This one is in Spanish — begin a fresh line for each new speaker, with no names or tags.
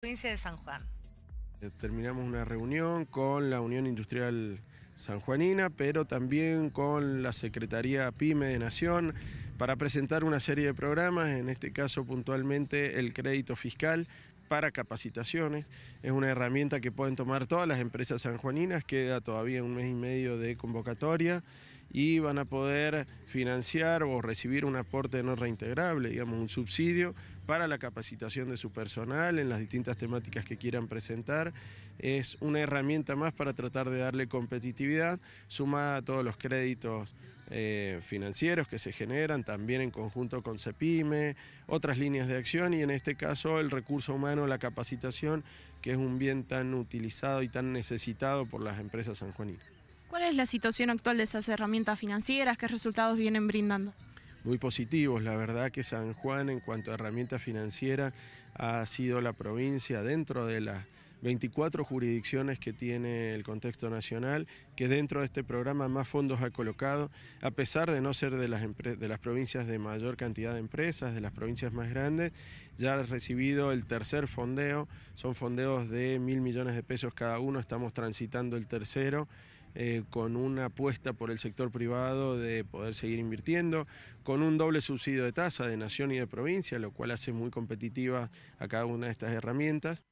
provincia de San Juan.
Eh, terminamos una reunión con la Unión Industrial Sanjuanina, pero también con la Secretaría PYME de Nación para presentar una serie de programas, en este caso puntualmente el crédito fiscal para capacitaciones. Es una herramienta que pueden tomar todas las empresas sanjuaninas, queda todavía un mes y medio de convocatoria y van a poder financiar o recibir un aporte no reintegrable, digamos un subsidio para la capacitación de su personal en las distintas temáticas que quieran presentar. Es una herramienta más para tratar de darle competitividad, sumada a todos los créditos eh, financieros que se generan, también en conjunto con CEPIME, otras líneas de acción y en este caso el recurso humano, la capacitación, que es un bien tan utilizado y tan necesitado por las empresas sanjuaninas.
¿Cuál es la situación actual de esas herramientas financieras? ¿Qué resultados vienen brindando?
Muy positivos, la verdad que San Juan en cuanto a herramienta financiera ha sido la provincia dentro de la 24 jurisdicciones que tiene el contexto nacional, que dentro de este programa más fondos ha colocado, a pesar de no ser de las, de las provincias de mayor cantidad de empresas, de las provincias más grandes, ya ha recibido el tercer fondeo, son fondeos de mil millones de pesos cada uno, estamos transitando el tercero. Eh, con una apuesta por el sector privado de poder seguir invirtiendo, con un doble subsidio de tasa de nación y de provincia, lo cual hace muy competitiva a cada una de estas herramientas.